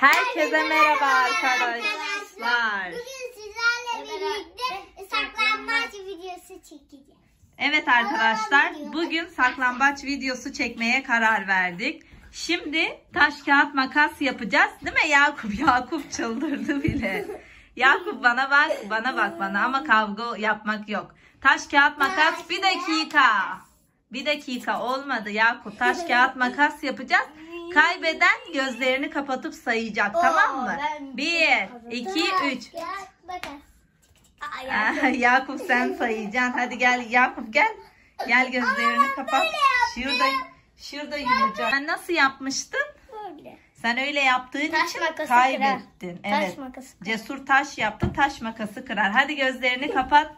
Herkese merhaba arkadaşlar. Bugün sizlerle birlikte saklambaç videosu çekeceğiz. Evet arkadaşlar bugün saklambaç videosu çekmeye karar verdik. Şimdi taş kağıt makas yapacağız. Değil mi Yakup? Yakup çıldırdı bile. Yakup bana bak bana bak bana ama kavga yapmak yok. Taş kağıt makas bir dakika. Bir dakika olmadı Yakup. Taş kağıt makas yapacağız. Kaybeden gözlerini kapatıp sayacak tamam mı? Bir, iki, üç. Aa, Yakup sen sayacaksın. Hadi gel Yakup gel. Gel gözlerini kapat. Şurada şurada yumacağım. Sen nasıl yapmıştın? Böyle. Sen öyle yaptığın Taş için kaybettin. kırar. Evet. Taş makası kırar. Cesur taş yaptı. Taş makası kırar. Hadi gözlerini kapat.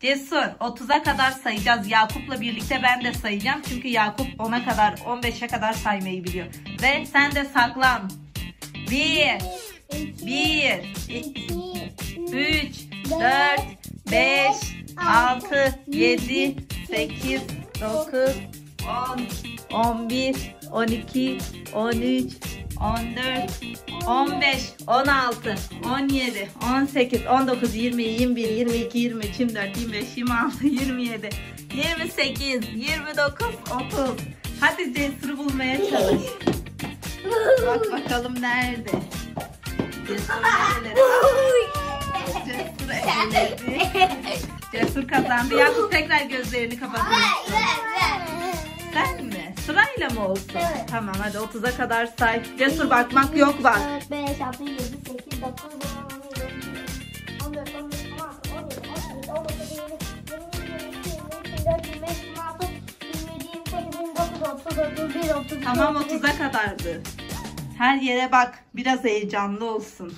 Cesur 30'a kadar sayacağız. Yakup'la birlikte ben de sayacağım. Çünkü Yakup 10'a kadar 15'e kadar saymayı biliyor. Ve sen de saklan. 1 1 İki, 3, 4, 5, 6, 7, 8, 9, 10, 11, 12, 13, 14, 15, 16, 17, 18, 19, 20, 21, 22, 23, 24, 25, 26, 27, 28, 29, 30. Hadi Cesur'u bulmaya çalış. Bak bakalım nerede? Cesur eledi. Cesur kazandı. Yakup tekrar gözlerini kapatın. Sen mi? Sırayla mı olsun? Evet. Tamam hadi 30'a kadar say. Cesur bakmak yok bak. 4, 5, 6, 7, 8, 9, 10, 11, 12, 13, 14, 15, 16, 17, 18, 19, 20, 21, 22, 23, 24, 25, 26, 27, 28, 29, 30, 31, 32, Tamam 30'a kadardı. Her yere bak. Biraz heyecanlı olsun.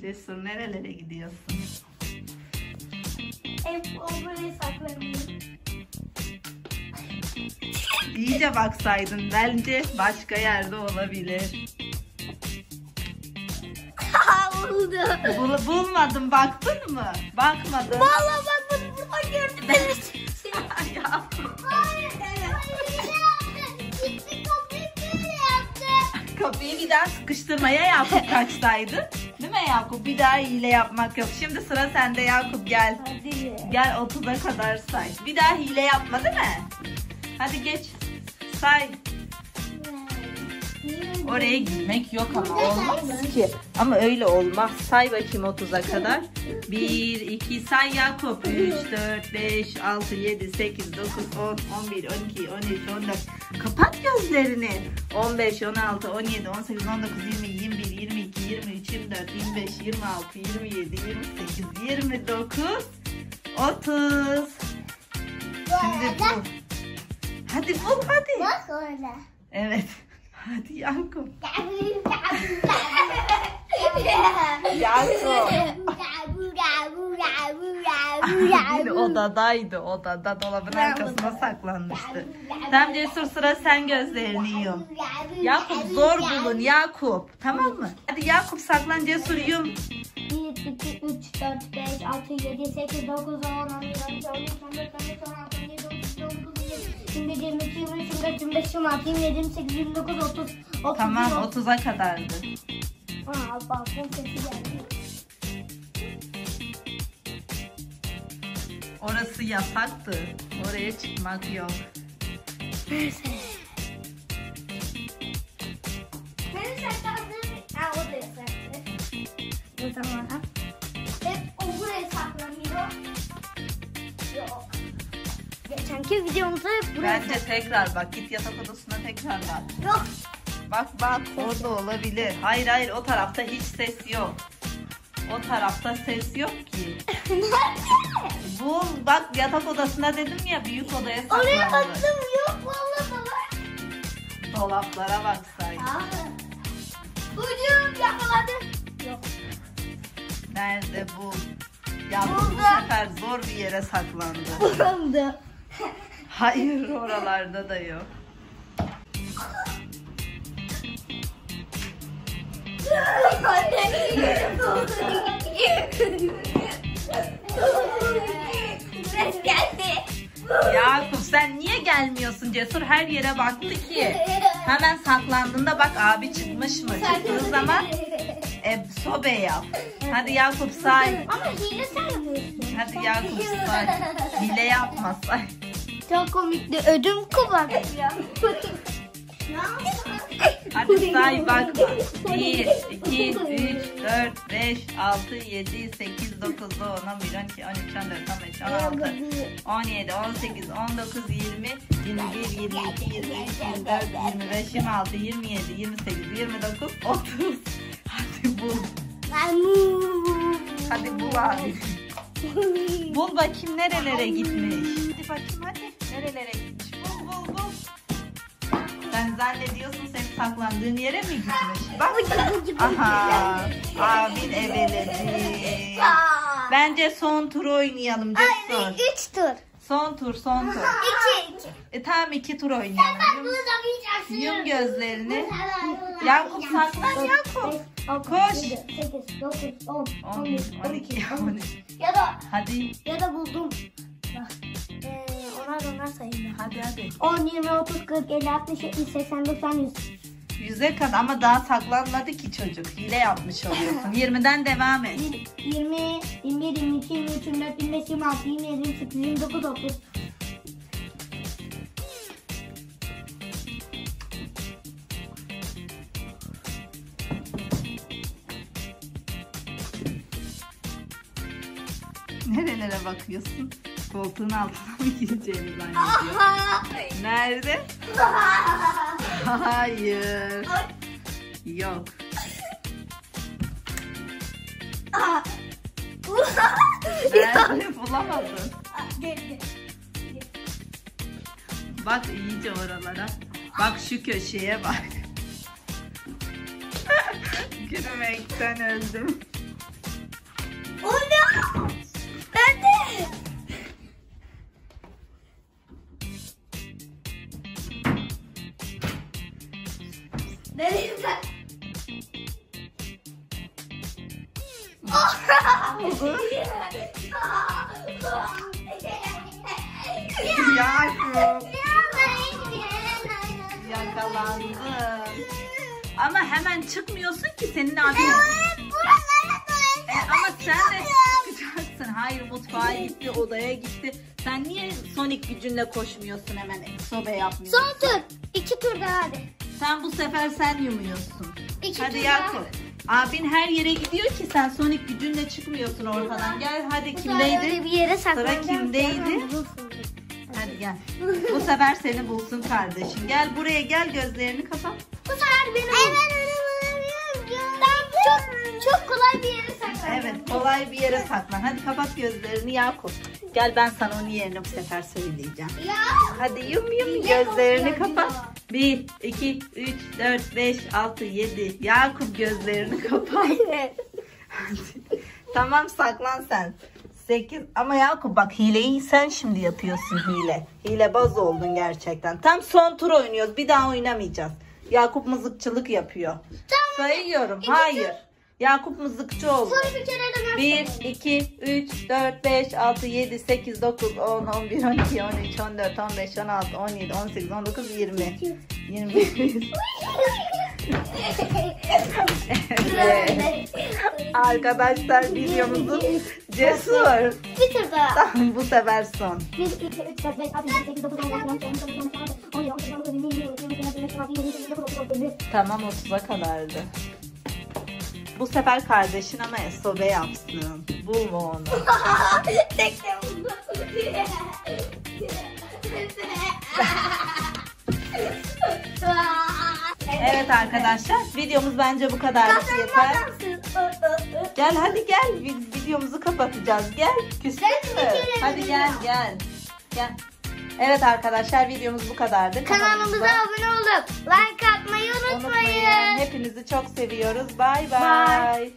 Cesur nerelere gidiyorsun? O saklanıyor. İyice baksaydın. Bence başka yerde olabilir. Oldu. Bul- bulmadın baktın mı? Bakmadın. Valla ben bunu burada gördüm. Ben de. Gitti kapıyı bir daha sıkıştırmaya Yakup kaçtaydı. Yakup? Bir daha hile yapmak yok. Şimdi sıra sende Yakup gel. Hadi. Gel 30'a kadar say. Bir daha hile yapma değil mi? Hadi geç. Say. Oraya gitmek yok ama olmaz ki. Ama öyle olmaz. Say bakayım 30'a kadar. 1, 2 say Yakup. 3, 4, 5, 6, 7, 8, 9, 10, 11, 12, 13, 14. Kapat gözlerini. 15, 16, 17, 18, 19, 20, 21, 22, 23, 24, 25, 26, 27, 28, 29, 30. Şimdi bul. Hadi bul hadi. Bak orada. Evet. Hadi Yakup. Hayır odadaydı odada dolabın arkasına saklanmıştı. Tamam Cesur sıra sen gözlerini yum. Yakup zor bulun Yakup. Tamam mı? Hadi Yakup saklan Cesur yum. 1, 2, 3, 4, 5, 6, 7, 8, 9, 10, 11, 12, 13, 14, 15, 16, 17, 18, 19, 20, 21, 22, 23, 24, 25, 26, 27, 28, 29, 30, 30. Tamam 30'a kadardı. Aa, balkon sesi geldi. Orası yasaktı. Oraya çıkmak yok. Nereye saklandın? Ha oraya saklandı. O zaman hep o buraya saklanıyor. Yok. Geçenki videomuzda hep buraya Bence tekrar bak git yatak odasına tekrar bak. Yok. Bak bak orada olabilir. Hayır hayır o tarafta hiç ses yok. O tarafta ses yok ki. Bu bak yatak odasına dedim ya büyük odaya Oraya saklandı. baktım yok vallahi baba. Dolaplara baksaydın. Aa. Ucum yakaladı. Yok. Nerede bu? Ya bu, Burada. sefer zor bir yere saklandı. Buramda. Hayır oralarda da yok. Geldi. Yakup sen niye gelmiyorsun Cesur her yere baktı ki. Hemen saklandığında bak abi çıkmış mı? Çıktığı zaman e, sobe yap. Hadi Yakup say. Ama hile sen yapıyorsun. Hadi Yakup say. Hile yapma say. Çok komikti. Ödüm kopardı ya. Hadi say bak. 1, 2, 3, 4, 5, 6, 7, 8, 9, 10, 11, 12, 13, 14, 15, 16, 17, 18, 19, 20, 21, 22, 23, 24, 25, 26, 27, 28, 29, 30. Hadi bul. Hadi bul abi. Bul bakayım nerelere gitmiş. Hadi bakayım hadi. Nerelere gitmiş. Bul bul bul. Sen zannediyorsun senin saklandığın yere mi gitmiş? Bak. Aha. Abin ebeledi. Bence son tur oynayalım Cesur. Üç tur. Son tur son tur. İki. iki. E tamam iki tur oynayalım. Yum, yum gözlerini. Yakup saklan Yakup. Koş. 8, 9, 10, 11, 12, 13. Ya da Hadi. ya da buldum. Bak. Ee, onlar onlar sayayım ben. Hadi hadi. 10, 20, 30, 40, 50, 60, 70, 80, 90, 100. Yüze kadar ama daha saklanmadı ki çocuk. Hile yapmış oluyorsun. 20'den devam et. 20, 21, 22, 23, 24, 25, 26, 27, 28, 29, 30. Nerelere bakıyorsun? Koltuğun altına mı gireceğini zannediyor. Nerede? Hayır. Yok. Nerede bulamadın? Bak iyice oralara. Bak şu köşeye bak. Gülmekten öldüm. O ne? Nereye sen? Yakup. Yakalandın. Ama hemen çıkmıyorsun ki senin abin. E, ama sen de çıkacaksın. Hayır mutfağa gitti, odaya gitti. Sen niye Sonic gücünle koşmuyorsun hemen sobe yapmıyorsun? Son tur. İki tur daha hadi. Sen bu sefer sen yumuyorsun. İki hadi tur Yakup. Abin her yere gidiyor ki sen Sonic gücünle çıkmıyorsun ortadan. Gel hadi Bu sefer öyle kimdeydi? bir yere saklanacağım. kimdeydi? Hadi gel. Bu sefer seni bulsun kardeşim. Gel buraya gel gözlerini kapat. Bu sefer benim. Evet onu bulamıyorum. Ben çok, çok kolay bir yere saklanacağım. Evet kolay bir yere saklan. Hadi kapat gözlerini Yakup. Gel ben sana onun yerini bu sefer söyleyeceğim. Ya. Hadi yum yum Hile gözlerini kapat. ya. 1, 2, 3, 4, 5, 6, 7. Yakup gözlerini kapat. Tamam saklan sen. 8 ama Yakup bak hileyi sen şimdi yapıyorsun hile. Hilebaz oldun gerçekten. Tam son tur oynuyoruz. Bir daha oynamayacağız. Yakup mızıkçılık yapıyor. Sayıyorum. Hayır. Yakup mızıkçı oldu. Sonra bir kere de ben 1, 2, 3, 4, 5, 6, 7, 8, 9, 10, 11, 12, 13, 14, 15, 16, 17, 18, 19, 20. 21. Evet. Arkadaşlar videomuzun cesur. Bir tur daha. Tamam bu sefer son. 1, 2, 3, 4, 5, 6, 7, 8, 9, 10, 11, 12, 13, 14, 15, 16, 17, 18, 19, 20, 21, 22, 23, 24, 25, 26, 27, 28, 29, 30. Tamam 30'a kadardı. Bu sefer kardeşin ama sobe yapsın. Bulma onu. Evet arkadaşlar videomuz bence bu kadarlık yeter. Gel hadi gel. Videomuzu kapatacağız. Gel. Küstün mü? Hadi gel gel. Gel. Evet arkadaşlar videomuz bu kadardı. Kanalımıza abone olup like atmayı unutmayın. unutmayın. Hepinizi çok seviyoruz. Bay bay.